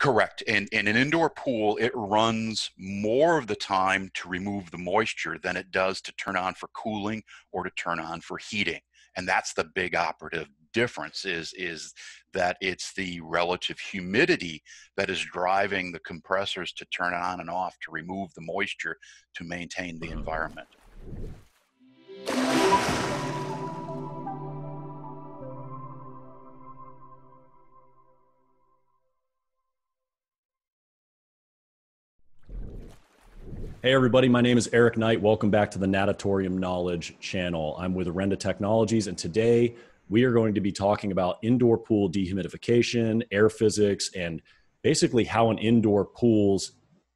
Correct. And in an indoor pool, it runs more of the time to remove the moisture than it does to turn on for cooling or to turn on for heating. And that's the big operative difference is, is that it's the relative humidity that is driving the compressors to turn on and off to remove the moisture to maintain the mm. environment. Hey, everybody, my name is Eric Knight. Welcome back to the Natatorium Knowledge channel. I'm with Orenda Technologies, and today we are going to be talking about indoor pool dehumidification, air physics, and basically how an indoor pool's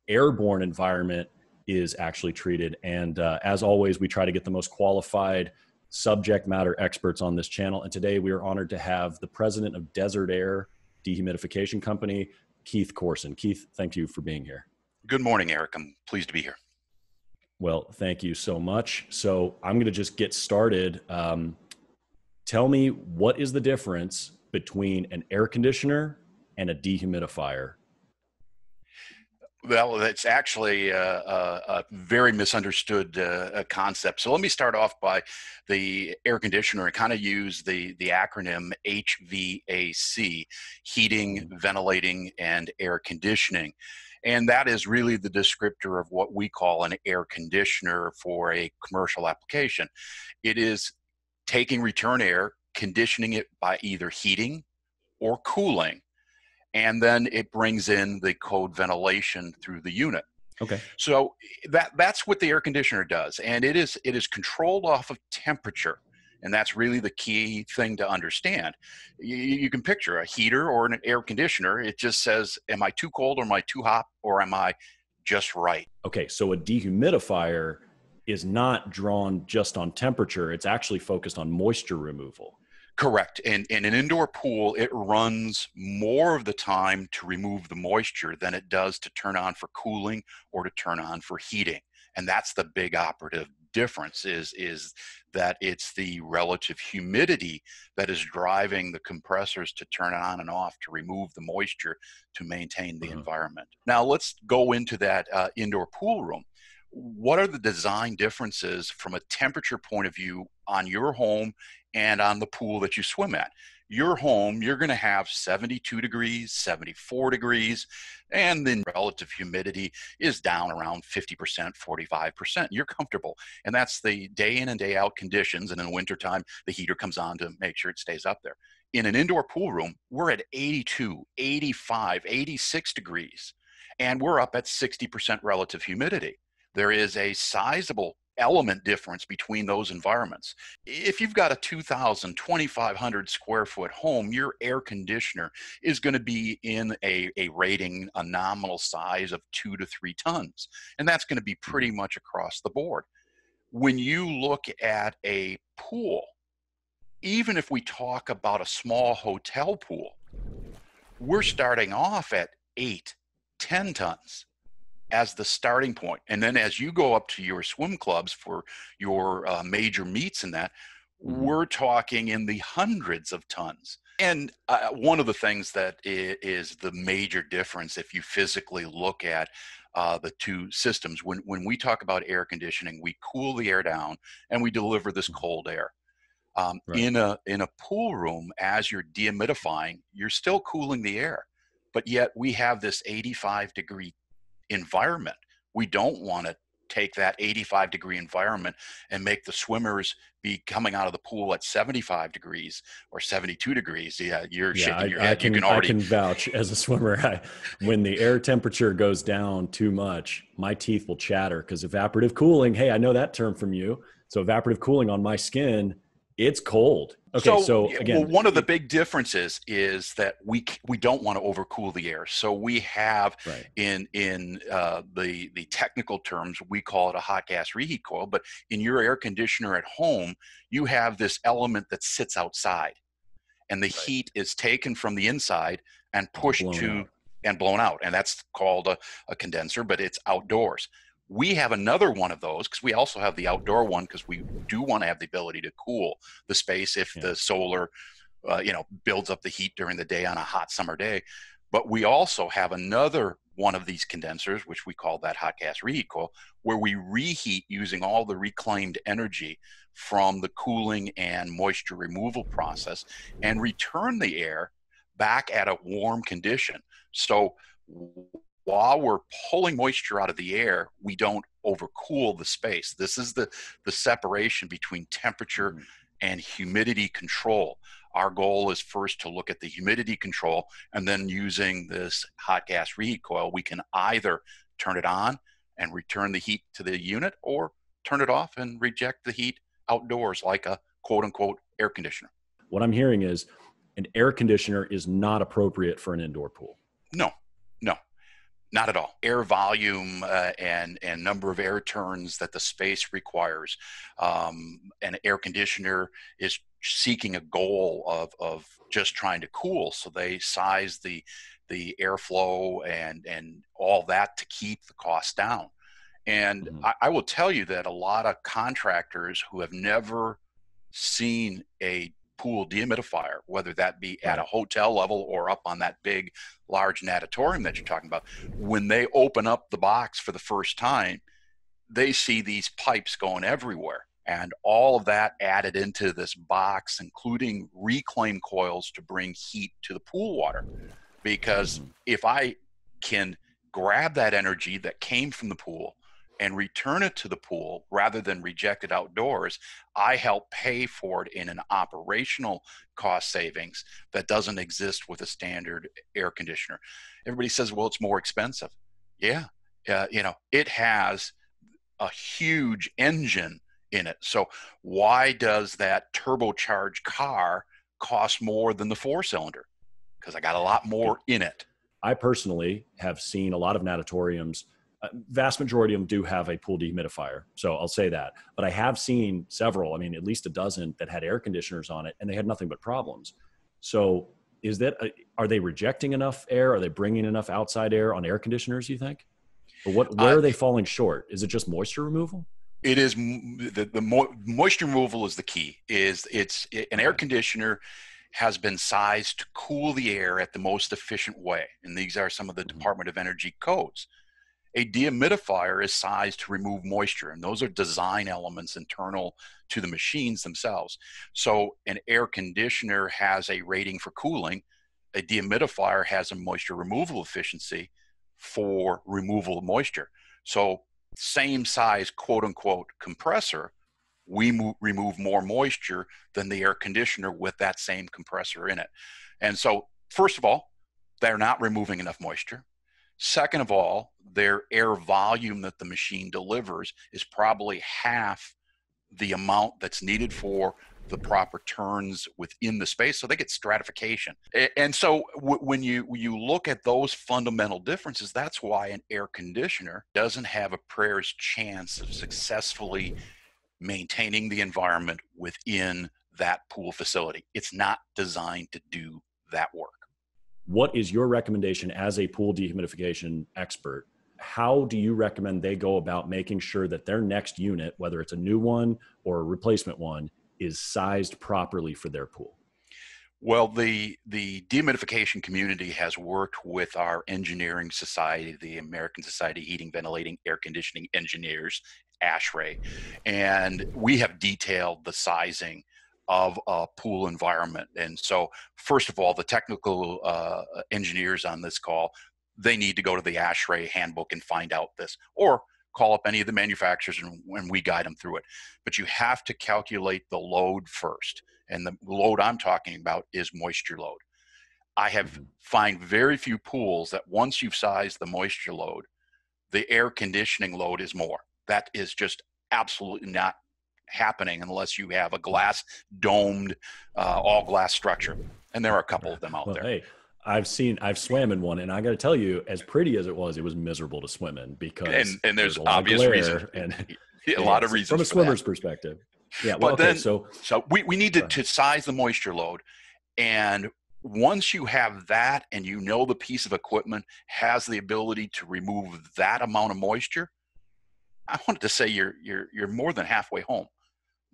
airborne environment is actually treated. And uh, as always, we try to get the most qualified subject matter experts on this channel. And today we are honored to have the president of Desert Aire Dehumidification Company, Keith Coursin. Keith, thank you for being here. Good morning, Eric. I'm pleased to be here. Well, thank you so much. So I'm going to just get started. Um, tell me what is the difference between an air conditioner and a dehumidifier? Well, that's actually a, a, a very misunderstood uh, concept. So let me start off by the air conditioner and kind of use the, the acronym HVAC, heating, ventilating, and air conditioning. And that is really the descriptor of what we call an air conditioner for a commercial application. It is taking return air, conditioning it by either heating or cooling, and then it brings in the code ventilation through the unit. Okay. So that that's what the air conditioner does, and it is it is controlled off of temperature and that's really the key thing to understand you, you, can picture a heater or an air conditioner it just says am i too cold or am i too hot or am i just right okay so a dehumidifier is not drawn just on temperature it's actually focused on moisture removal Correct. And in an indoor pool, it runs more of the time to remove the moisture than it does to turn on for cooling or to turn on for heating. And that's the big operative difference is is that it's the relative humidity that is driving the compressors to turn on and off to remove the moisture to maintain the mm-hmm. environment. Now let's go into that uh, indoor pool room. What are the design differences from a temperature point of view on your home and on the pool that you swim at? Your home, you're going to have 72 degrees, 74 degrees, and then relative humidity is down around 50%, 45%. You're comfortable. And that's the day in and day out conditions. And in wintertime, the heater comes on to make sure it stays up there. In an indoor pool room, we're at 82, 85, 86 degrees, and we're up at 60% relative humidity. There is a sizable element difference between those environments. If you've got a 2,000, 2,500 square foot home, your air conditioner is going to be in a, a rating, a nominal size of two to three tons. And that's going to be pretty mm-hmm. much across the board. When you look at a pool, even if we talk about a small hotel pool, we're starting off at eight, 10 tons as the starting point. And then as you go up to your swim clubs for your uh, major meets and that, mm-hmm. we're talking in the hundreds of tons. And uh, one of the things that is the major difference, if you physically look at uh, the two systems, when, when we talk about air conditioning, we cool the air down and we deliver this mm-hmm. cold air. Um, right. In a in a pool room, as you're dehumidifying, you're still cooling the air, but yet we have this 85 degree environment. We don't want to take that 85 degree environment and make the swimmers be coming out of the pool at 75 degrees or 72 degrees. Yeah, you're yeah, shaking your I, head. I can, you can already I can vouch as a swimmer. I, when the air temperature goes down too much, my teeth will chatter because evaporative cooling. Hey, I know that term from you. So evaporative cooling on my skin it's cold. Okay, so, so again, well, one of the big differences is that we we don't want to overcool the air. So we have right. in in uh, the the technical terms we call it a hot gas reheat coil. But in your air conditioner at home, you have this element that sits outside, and the right. heat is taken from the inside and pushed to out. and blown out, and that's called a, a condenser. But it's outdoors. We have another one of those because we also have the outdoor one because we do want to have the ability to cool the space if yeah. the solar, uh, you know, builds up the heat during the day on a hot summer day. But we also have another one of these condensers, which we call that hot gas reheat coil, where we reheat using all the reclaimed energy from the cooling and moisture removal process and return the air back at a warm condition. So while we're pulling moisture out of the air, we don't overcool the space. This is the, the separation between temperature mm. and humidity control. Our goal is first to look at the humidity control, and then using this hot gas reheat coil, we can either turn it on and return the heat to the unit or turn it off and reject the heat outdoors like a quote unquote air conditioner. What I'm hearing is an air conditioner is not appropriate for an indoor pool. No, no, not at all. Air volume uh, and and number of air turns that the space requires. Um, an air conditioner is seeking a goal of of just trying to cool, so they size the the airflow and and all that to keep the cost down. And mm-hmm. I, I will tell you that a lot of contractors who have never seen a pool dehumidifier, whether that be at a hotel level or up on that big, large natatorium that you're talking about, when they open up the box for the first time, they see these pipes going everywhere. And all of that added into this box, including reclaim coils to bring heat to the pool water. Because mm-hmm. if I can grab that energy that came from the pool and return it to the pool rather than reject it outdoors, I help pay for it in an operational cost savings that doesn't exist with a standard air conditioner. Everybody says, well, it's more expensive. Yeah, uh, you know, it has a huge engine in it. So why does that turbocharged car cost more than the four cylinder? Because I got a lot more in it. I personally have seen a lot of natatoriums vast majority of them do have a pool dehumidifier. So I'll say that. But I have seen several, I mean, at least a dozen that had air conditioners on it and they had nothing but problems. So is that, uh, are they rejecting enough air? Are they bringing enough outside air on air conditioners, you think? Or what, where uh, are they falling short? Is it just moisture removal? It is the, the mo- moisture removal is the key is it's an air conditioner has been sized to cool the air at the most efficient way. And these are some of the mm-hmm. Department of Energy codes. A dehumidifier is sized to remove moisture, and those are design elements internal to the machines themselves. So, an air conditioner has a rating for cooling, a dehumidifier has a moisture removal efficiency for removal of moisture. So, same size quote unquote compressor, we mo- remove more moisture than the air conditioner with that same compressor in it. And so, first of all, they're not removing enough moisture. Second of all, their air volume that the machine delivers is probably half the amount that's needed for the proper turns within the space so they get stratification. And so when you you look at those fundamental differences that's why an air conditioner doesn't have a prayer's chance of successfully maintaining the environment within that pool facility. It's not designed to do that work what is your recommendation as a pool dehumidification expert? How do you recommend they go about making sure that their next unit, whether it's a new one or a replacement one, is sized properly for their pool? Well, the the dehumidification community has worked with our engineering society, the American Society of Heating, Ventilating, Air Conditioning Engineers, ASHRAE, and we have detailed the sizing of a pool environment. And so, first of all, the technical uh, engineers on this call, they need to go to the ASHRAE handbook and find out this, or call up any of the manufacturers and, and we guide them through it. But you have to calculate the load first. And the load I'm talking about is moisture load. I have mm-hmm. find very few pools that once you've sized the moisture load, the air conditioning load is more. That is just absolutely not happening unless you have a glass domed, uh, all glass structure. And there are a couple of them out well, there. Hey, I've seen, I've swam in one, and I got to tell you, as pretty as it was, it was miserable to swim in because and, and there's, there's obvious reason and a lot of reasons from a swimmer's that. perspective. Yeah, well, but okay, then so so we, we need to, to size the moisture load, and once you have that, and you know the piece of equipment has the ability to remove that amount of moisture, I wanted to say you're you're you're more than halfway home.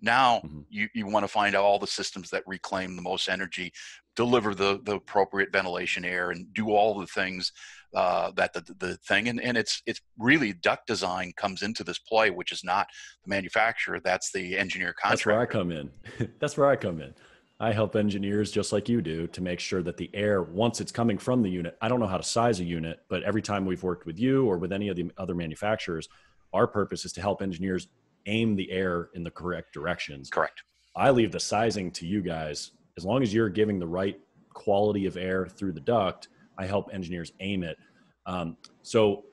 Now mm-hmm. you, you want to find out all the systems that reclaim the most energy, deliver the, the appropriate ventilation air, and do all the things uh, that the, the thing. And, and it's it's really duct design comes into this play, which is not the manufacturer. That's the engineer contractor. That's where I come in. that's where I come in. I help engineers just like you do to make sure that the air, once it's coming from the unit, I don't know how to size a unit, but every time we've worked with you or with any of the other manufacturers, our purpose is to help engineers aim the air in the correct directions. Correct. I leave the sizing to you guys. As long as you're giving the right quality of air through the duct, I help engineers aim it. Um, so,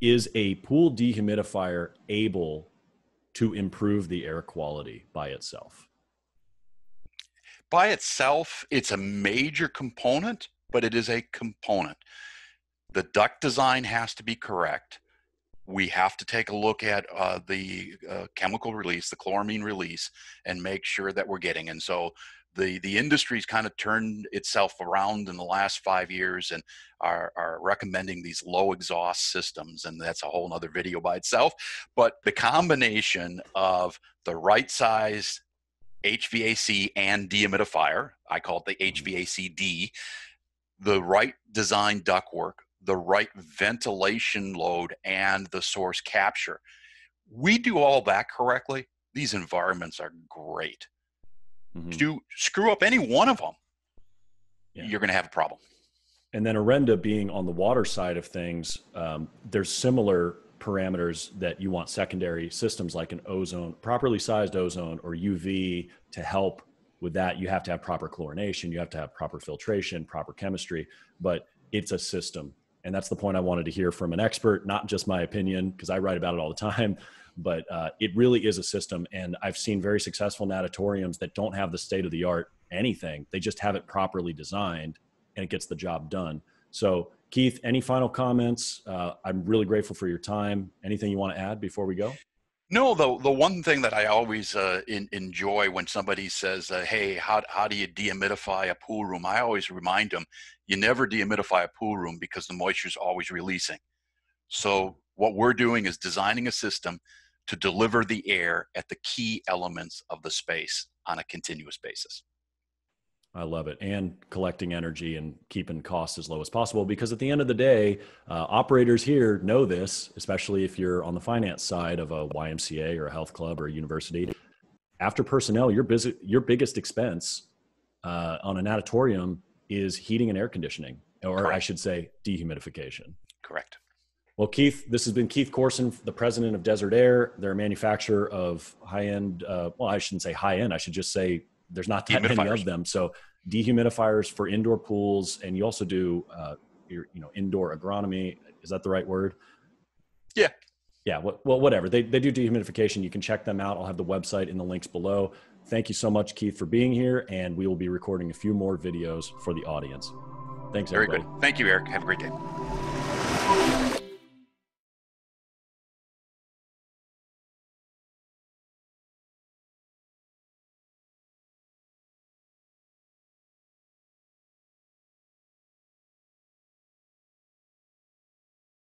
is a pool dehumidifier able to improve the air quality by itself? By itself, it's a major component, but it is a component. The duct design has to be correct we have to take a look at uh, the uh, chemical release, the chloramine release, and make sure that we're getting. And so the the industry's kind of turned itself around in the last five years and are, are recommending these low exhaust systems and that's a whole other video by itself but the combination of the right size hvac and dehumidifier i call it the mm-hmm. hvacd the right design ductwork the right ventilation load and the source capture. We do all that correctly. These environments are great. Mm-hmm. Do screw up any one of them, yeah. you're going to have a problem. And then Orenda being on the water side of things, um, there's similar parameters that you want secondary systems like an ozone, properly sized ozone or UV to help with that. You have to have proper chlorination, you have to have proper filtration, proper chemistry, but it's a system and that's the point i wanted to hear from an expert not just my opinion because i write about it all the time but uh, it really is a system. And i've seen very successful natatoriums that don't have the state of the art anything. They just have it properly designed and it gets the job done. So keith any final comments? Uh, i'm really grateful for your time. Anything you want to add before we go no, the the one thing that I always uh, in, enjoy when somebody says, uh, "Hey, how how do you dehumidify a pool room?" I always remind them, you never dehumidify a pool room because the moisture is always releasing. So what we're doing is designing a system to deliver the air at the key elements of the space on a continuous basis. I love it. And collecting energy and keeping costs as low as possible. Because at the end of the day, uh, operators here know this, especially if you're on the finance side of a YMCA or a health club or a university. After personnel, your, busy, your biggest expense uh, on a natatorium is heating and air conditioning, or Correct. I should say, dehumidification. Correct. Well, Keith, this has been Keith Coursin, the president of Desert Aire. They're a manufacturer of high end, uh, well, I shouldn't say high end, I should just say there's not that many of them. So dehumidifiers for indoor pools, and you also do uh, your, you know indoor agronomy. Is that the right word? Yeah. Yeah. Well, whatever. They they do dehumidification. You can check them out. I'll have the website in the links below. Thank you so much, Keith, for being here, and we will be recording a few more videos for the audience. Thanks, Very everybody. good. Thank you, Eric. Have a great day.